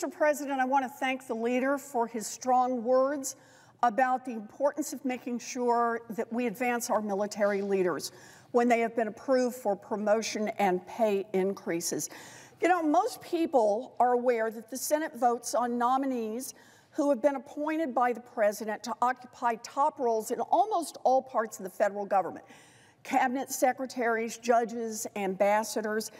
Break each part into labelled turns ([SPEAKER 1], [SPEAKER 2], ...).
[SPEAKER 1] Mr. President, I want to thank the leader for his strong words about the importance of making sure that we advance our military leaders when they have been approved for promotion and pay increases. You know, most people are aware that the Senate votes on nominees who have been appointed by the president to occupy top roles in almost all parts of the federal government cabinet secretaries, judges, ambassadors.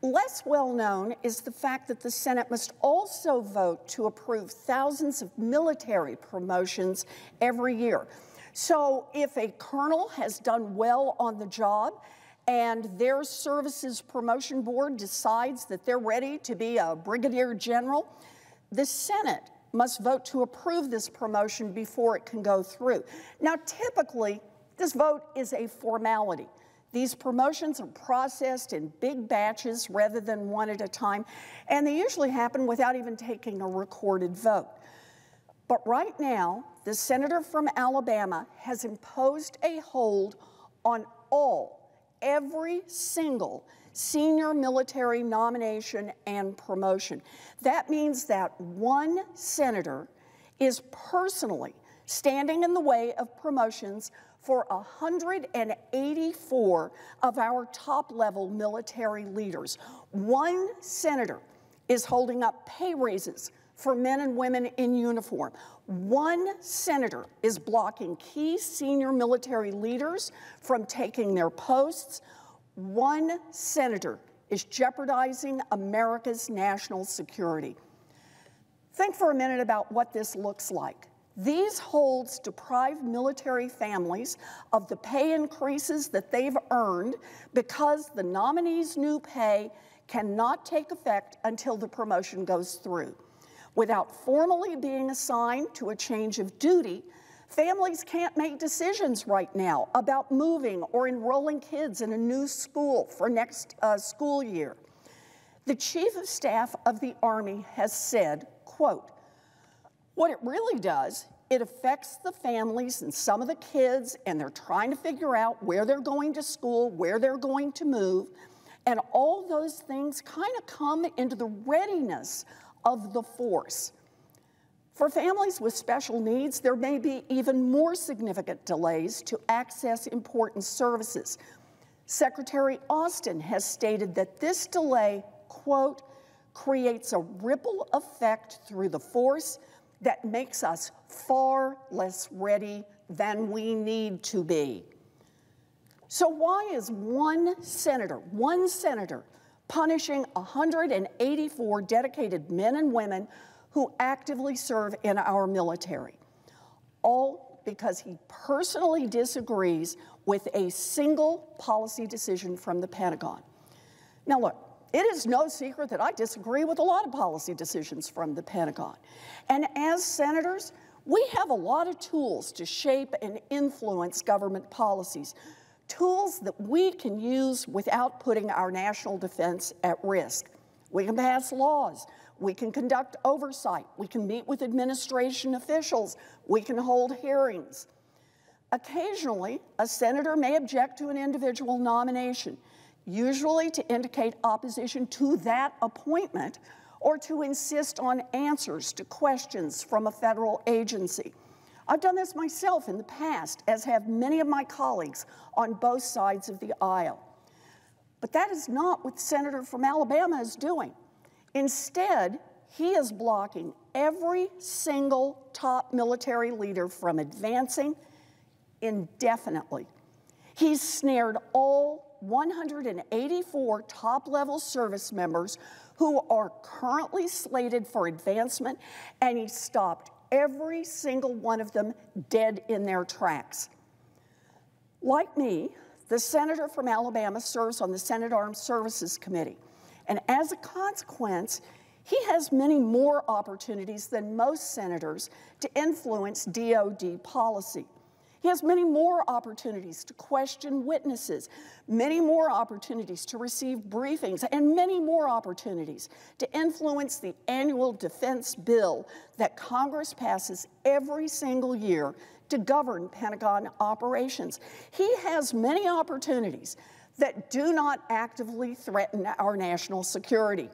[SPEAKER 1] Less well known is the fact that the Senate must also vote to approve thousands of military promotions every year. So if a colonel has done well on the job and their services promotion board decides that they're ready to be a brigadier general, the Senate must vote to approve this promotion before it can go through. Now, typically, this vote is a formality. These promotions are processed in big batches rather than one at a time, and they usually happen without even taking a recorded vote. But right now, the senator from Alabama has imposed a hold on all, every single senior military nomination and promotion. That means that one senator is personally standing in the way of promotions for 184 of our top level military leaders. One senator is holding up pay raises for men and women in uniform. One senator is blocking key senior military leaders from taking their posts. One senator is jeopardizing America's national security. Think for a minute about what this looks like. These holds deprive military families of the pay increases that they've earned because the nominee's new pay cannot take effect until the promotion goes through. Without formally being assigned to a change of duty, families can't make decisions right now about moving or enrolling kids in a new school for next uh, school year. The Chief of Staff of the Army has said, quote, what it really does, it affects the families and some of the kids, and they're trying to figure out where they're going to school, where they're going to move, and all those things kind of come into the readiness of the force. For families with special needs, there may be even more significant delays to access important services. Secretary Austin has stated that this delay, quote, creates a ripple effect through the force that makes us far less ready than we need to be. So, why is one senator, one senator, punishing 184 dedicated men and women who actively serve in our military? All because he personally disagrees with a single policy decision from the Pentagon. Now, look, it is no secret that I disagree with a lot of policy decisions from the Pentagon. And as senators, we have a lot of tools to shape and influence government policies, tools that we can use without putting our national defense at risk. We can pass laws. We can conduct oversight. We can meet with administration officials. We can hold hearings. Occasionally, a senator may object to an individual nomination usually to indicate opposition to that appointment or to insist on answers to questions from a federal agency. I've done this myself in the past, as have many of my colleagues on both sides of the aisle. But that is not what the senator from Alabama is doing. Instead, he is blocking every single top military leader from advancing indefinitely. He's snared all 184 top level service members who are currently slated for advancement, and he stopped every single one of them dead in their tracks. Like me, the senator from Alabama serves on the Senate Armed Services Committee, and as a consequence, he has many more opportunities than most senators to influence DOD policy. He has many more opportunities to question witnesses, many more opportunities to receive briefings, and many more opportunities to influence the annual defense bill that Congress passes every single year to govern Pentagon operations. He has many opportunities that do not actively threaten our national security.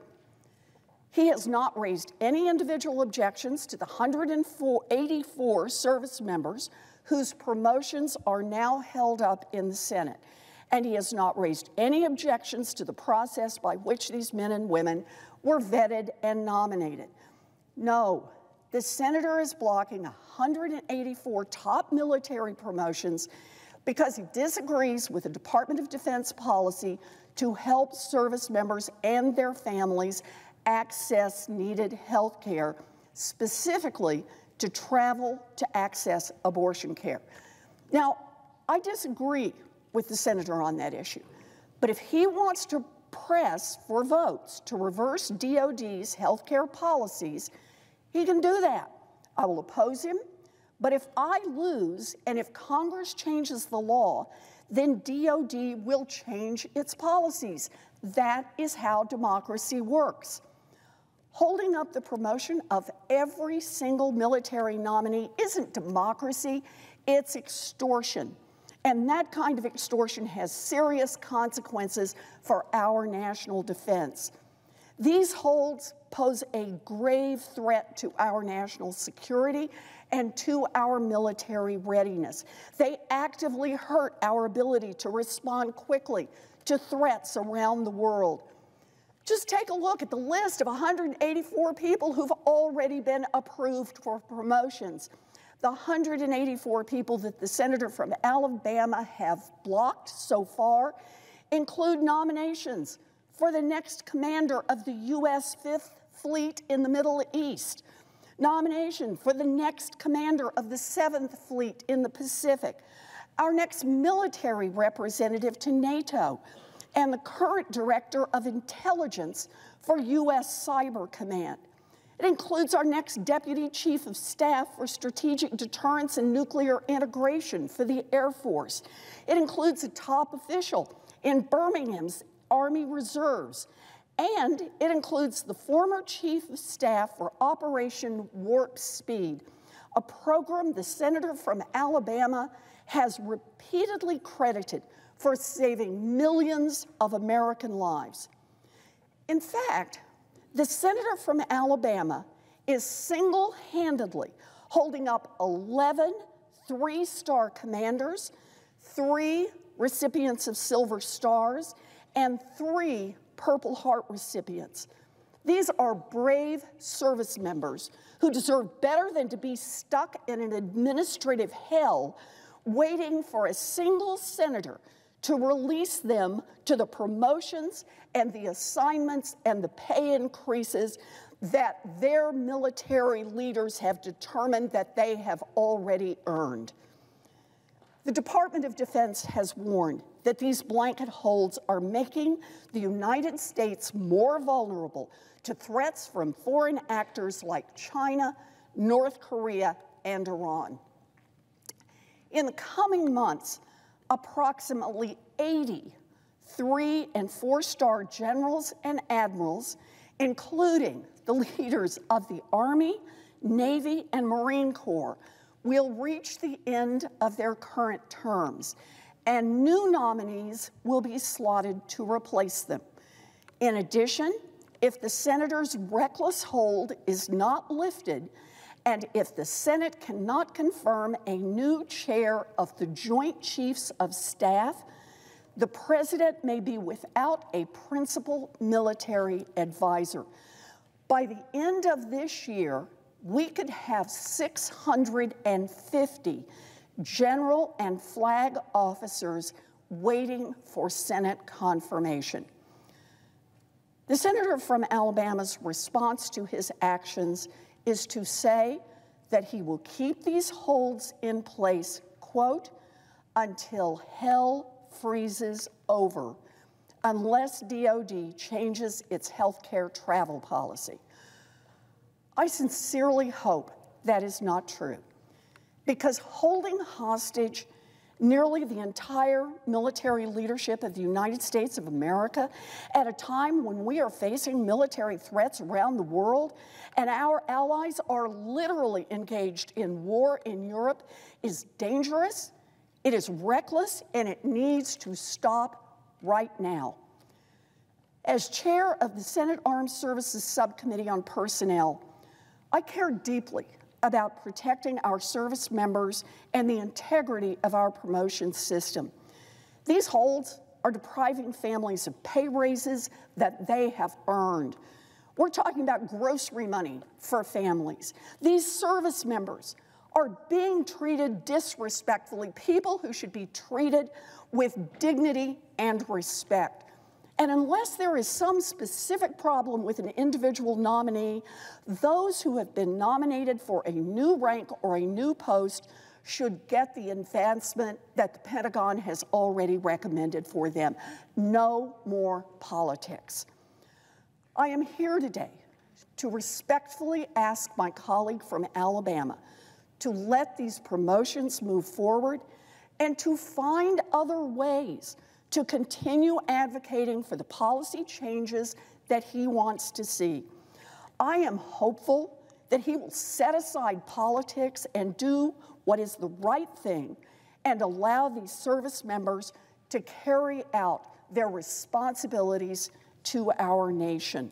[SPEAKER 1] He has not raised any individual objections to the 184 service members whose promotions are now held up in the Senate. And he has not raised any objections to the process by which these men and women were vetted and nominated. No, the senator is blocking 184 top military promotions because he disagrees with the Department of Defense policy to help service members and their families access needed health care, specifically to travel to access abortion care. Now, I disagree with the senator on that issue, but if he wants to press for votes to reverse DOD's health care policies, he can do that. I will oppose him, but if I lose and if Congress changes the law, then DOD will change its policies. That is how democracy works. Holding up the promotion of every single military nominee isn't democracy, it's extortion. And that kind of extortion has serious consequences for our national defense. These holds pose a grave threat to our national security and to our military readiness. They actively hurt our ability to respond quickly to threats around the world. Just take a look at the list of 184 people who've already been approved for promotions. The 184 people that the senator from Alabama have blocked so far include nominations for the next commander of the U.S. Fifth Fleet in the Middle East, nomination for the next commander of the Seventh Fleet in the Pacific, our next military representative to NATO, and the current Director of Intelligence for U.S. Cyber Command. It includes our next Deputy Chief of Staff for Strategic Deterrence and Nuclear Integration for the Air Force. It includes a top official in Birmingham's Army Reserves. And it includes the former Chief of Staff for Operation Warp Speed, a program the senator from Alabama has repeatedly credited for saving millions of American lives. In fact, the senator from Alabama is single handedly holding up 11 three star commanders, three recipients of Silver Stars, and three Purple Heart recipients. These are brave service members who deserve better than to be stuck in an administrative hell waiting for a single senator to release them to the promotions and the assignments and the pay increases that their military leaders have determined that they have already earned. The Department of Defense has warned that these blanket holds are making the United States more vulnerable to threats from foreign actors like China, North Korea, and Iran. In the coming months, approximately 80 three and four star generals and admirals, including the leaders of the Army, Navy, and Marine Corps, will reach the end of their current terms, and new nominees will be slotted to replace them. In addition, if the senator's reckless hold is not lifted, and if the Senate cannot confirm a new chair of the Joint Chiefs of Staff, the president may be without a principal military advisor. By the end of this year, we could have 650 general and flag officers waiting for Senate confirmation. The senator from Alabama's response to his actions is to say that he will keep these holds in place, quote, until hell freezes over, unless DOD changes its healthcare travel policy. I sincerely hope that is not true, because holding hostage nearly the entire military leadership of the United States of America at a time when we are facing military threats around the world and our allies are literally engaged in war in Europe is dangerous, it is reckless, and it needs to stop right now. As chair of the Senate Armed Services Subcommittee on Personnel, I care deeply about protecting our service members and the integrity of our promotion system. These holds are depriving families of pay raises that they have earned. We're talking about grocery money for families. These service members are being treated disrespectfully, people who should be treated with dignity and respect. And unless there is some specific problem with an individual nominee, those who have been nominated for a new rank or a new post should get the advancement that the Pentagon has already recommended for them. No more politics. I am here today to respectfully ask my colleague from Alabama to let these promotions move forward and to find other ways to continue advocating for the policy changes that he wants to see. I am hopeful that he will set aside politics and do what is the right thing and allow these service members to carry out their responsibilities to our nation.